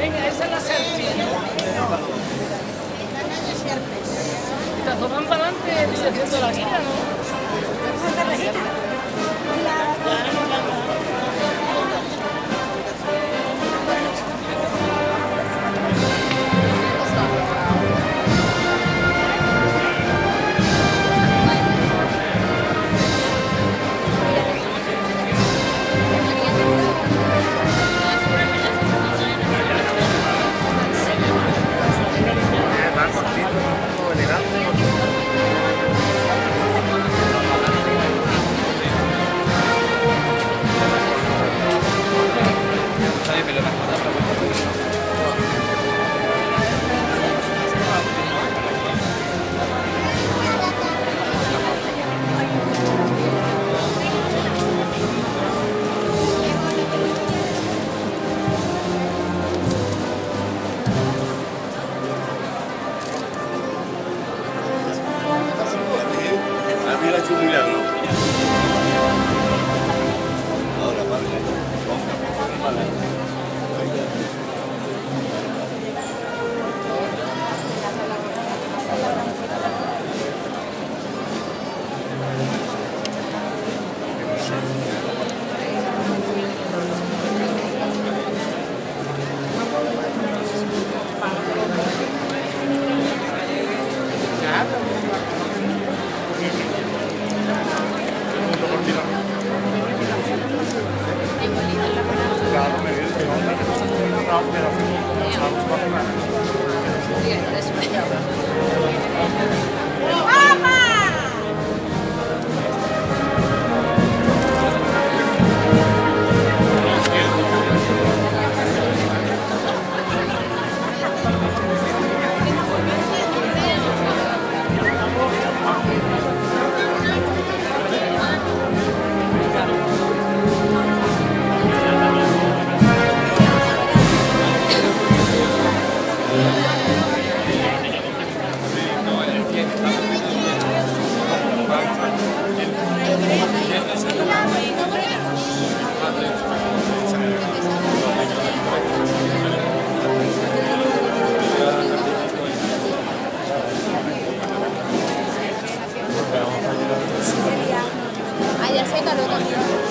Venga, esa es la selfie. Te asoman para adelante diciendo la guía, ¿no? Claro, me viene Tao!